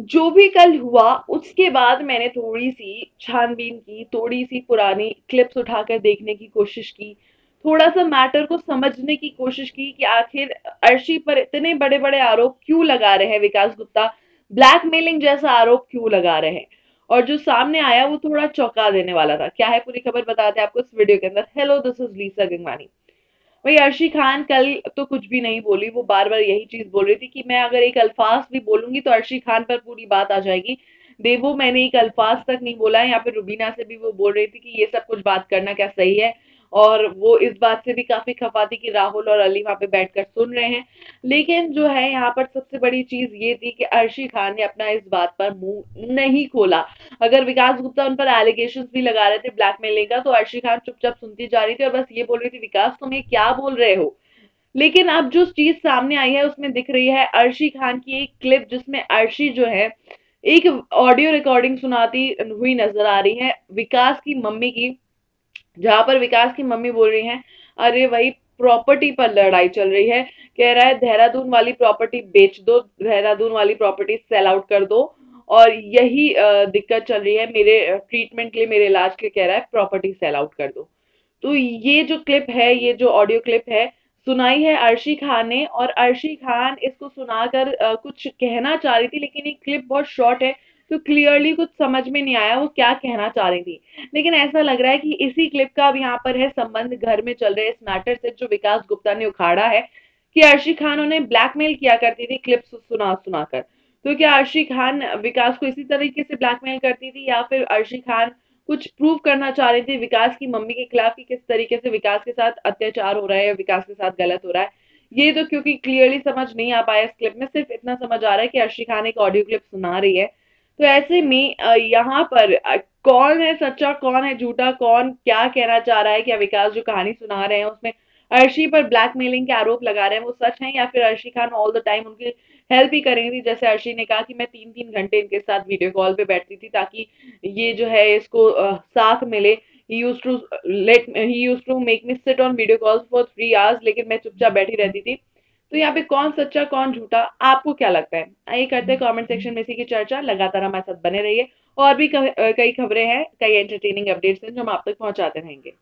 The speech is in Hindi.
जो भी कल हुआ, उसके बाद मैंने थोड़ी सी छानबीन की थोड़ी सी पुरानी क्लिप्स उठाकर देखने की कोशिश की। थोड़ा सा मैटर को समझने की कोशिश की कि आखिर अर्शी पर इतने बड़े बड़े आरोप क्यों लगा रहे हैं विकास गुप्ता? ब्लैकमेलिंग जैसा आरोप क्यों लगा रहे हैं? और जो सामने आया, वो थोड़ा चौंका देने वाला था। क्या है पूरी खबर? बताते हैं आपको इस वीडियो के अंदर। Hello this is Lisa Gangwani भाई अर्शी खान कल तो कुछ भी नहीं बोली, वो बार बार यही चीज़ बोल रही थी कि मैं अगर एक अल्फाज भी बोलूँगी तो अर्शी खान पर पूरी बात आ जाएगी। देवो, मैंने एक अल्फाज तक नहीं बोला है, यहाँ पे रुबीना से भी वो बोल रही थी कि ये सब कुछ बात करना क्या सही है? और वो इस बात से भी काफ़ी खफा थी कि राहुल और अली वहाँ पे बैठकर सुन रहे हैं। लेकिन जो है यहाँ पर सबसे बड़ी चीज़ ये थी कि अर्शी खान ने अपना इस बात पर मुँह नहीं खोला। अगर विकास गुप्ता उन पर एलिगेशन भी लगा रहे थे ब्लैकमेलिंग का तो अर्शी खान चुपचाप सुनती जा रही थी और बस ये बोल रही थी, विकास, तुम ये क्या बोल रहे हो? लेकिन अब जो चीज़ सामने आई है, उसमें दिख रही है अर्शी खान की एक क्लिप जिसमें अर्शी जो है एक ऑडियो रिकॉर्डिंग सुनाती हुई नज़र आ रही है। विकास की मम्मी की जहाँ पर विकास की मम्मी बोल रही हैं, अरे वही प्रॉपर्टी पर लड़ाई चल रही है। कह रहा है, देहरादून वाली प्रॉपर्टी बेच दो, देहरादून वाली प्रॉपर्टी सेल आउट कर दो। और यही दिक्कत चल रही है मेरे ट्रीटमेंट के लिए, मेरे इलाज के कह रहा है प्रॉपर्टी सेल आउट कर दो। तो ये जो क्लिप है, ये जो ऑडियो क्लिप है, सुनाई है अर्शी खान ने, और अर्शी खान इसको सुनाकर कुछ कहना चाह रही थी, लेकिन ये क्लिप बहुत शॉर्ट है। तो क्लियरली कुछ समझ में नहीं आया वो क्या कहना चाह रही थी। लेकिन ऐसा लग रहा है कि इसी क्लिप का अब यहाँ पर है संबंध घर में चल रहे इस मैटर से जो विकास गुप्ता ने उखाड़ा है कि अर्शी खान उन्हें ब्लैकमेल किया करती थी क्लिप्स सुना सुनाकर। तो क्या अर्शी खान विकास को इसी तरीके से ब्लैकमेल करती थी या फिर अर्शी खान कुछ प्रूव करना चाह रही थी विकास की मम्मी के खिलाफ कि किस तरीके से विकास के साथ अत्याचार हो रहा है या विकास के साथ गलत हो रहा है? ये तो क्योंकि क्लियरली समझ नहीं आ पाया इस क्लिप में। सिर्फ़ इतना समझ आ रहा है कि अर्शी खान एक ऑडियो क्लिप सुना रही है। तो ऐसे में यहाँ पर कौन है सच्चा, कौन है झूठा, कौन क्या कहना चाह रहा है क्या विकास जो कहानी सुना रहे हैं, उसमें अर्शी पर ब्लैकमेलिंग के आरोप लगा रहे हैं, वो सच है या फिर Arshi Khan all the time उनकी हेल्प ही करेंगी? जैसे अर्शी ने कहा कि मैं तीन तीन घंटे इनके साथ वीडियो कॉल पे बैठती थी ताकि ये जो है इसको साथ मिले। He used to, let he used to make me sit on video calls for लेकिन मैं चुपचाप बैठी रहती थी। तो यहाँ पे कौन सच्चा, कौन झूठा, आपको क्या लगता है? आइए करते हैं कमेंट सेक्शन में इसी की चर्चा। लगातार हमारे साथ बने रहिए। और भी कई खबरें हैं, कई एंटरटेनिंग अपडेट्स हैं जो हम आप तक पहुंचाते रहेंगे।